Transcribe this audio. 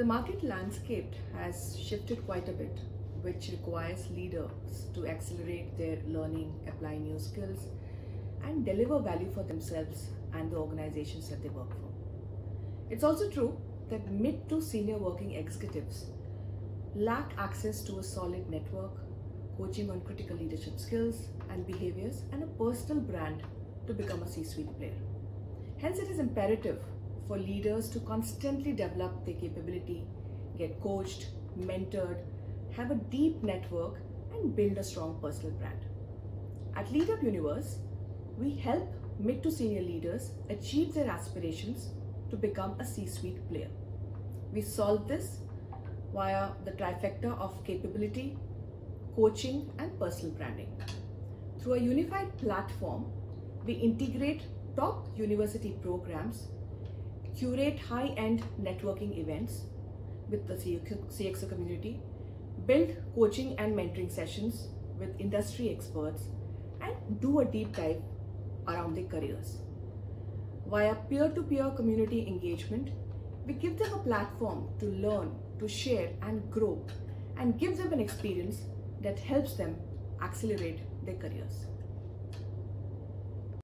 The market landscape has shifted quite a bit, which requires leaders to accelerate their learning, apply new skills, and deliver value for themselves and the organizations that they work for. It's also true that mid to senior working executives lack access to a solid network, coaching on critical leadership skills and behaviors, and a personal brand to become a C suite player. Hence, it is imperative for leaders to constantly develop their capability, get coached, mentored, have a deep network, and build a strong personal brand. At LeadUp Universe, we help mid to senior leaders achieve their aspirations to become a C suite player. We solve this via the trifecta of capability, coaching, and personal branding. Through a unified platform, we integrate top university programs, curate high end networking events with the CXO community, build coaching and mentoring sessions with industry experts, and do a deep dive around their careers. Via peer to peer community engagement, we give them a platform to learn, to share, and grow, and give them an experience that helps them accelerate their careers.